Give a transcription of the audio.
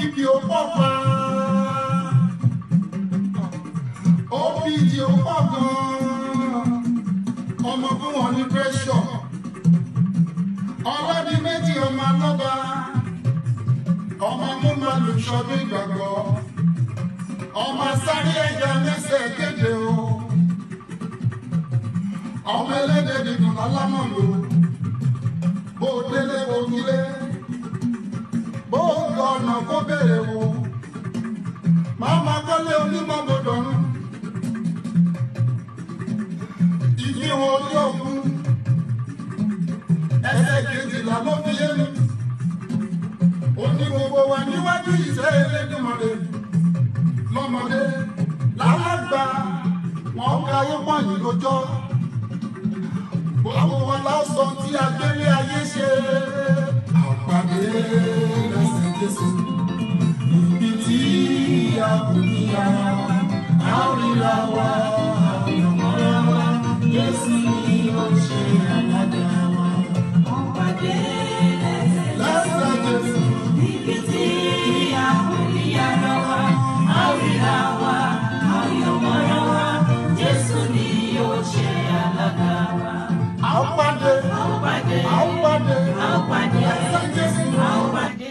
Obi Okopa. Obi di Okopa. Ọmọ fún wọn ní pressure. Ọlọ́dí méjì ọmọ alọ́ba. Ọmọ mú máa lò sọdún ìgbàgbọ́. Ọmọ sáré ẹja mẹ́sẹ̀ kéde o. Ọmọ ẹlẹ́dẹ̀ẹ́dẹ̀dùn lálámọ̀ lò. èèwọ̀ máa ma kọ́lé onímọ̀bọ̀dọ̀rún ìdí wọn orí òkun ẹsẹ̀ kejìlá ló fi yé mi òní gbogbo wa níwájú ìṣe Elédùmarè lọ́mọdé lálàgbà wọn ká ayé pọ̀nyìn gbogbo wa la tí a gbélé la wa àbíọ̀mọ́ra wa Jésù ni ó ṣe alága wa wọ́n pàdé lẹ́sẹ̀ Jésù níbi tí a kò ní yára wa àríra wa àbíọ̀mọ́ra wa Jésù ni ó ṣe alága wa. àwọn pàdé àwọn pàdé àwọn pàdé lẹ́sẹ̀ Jésù àwọn pàdé.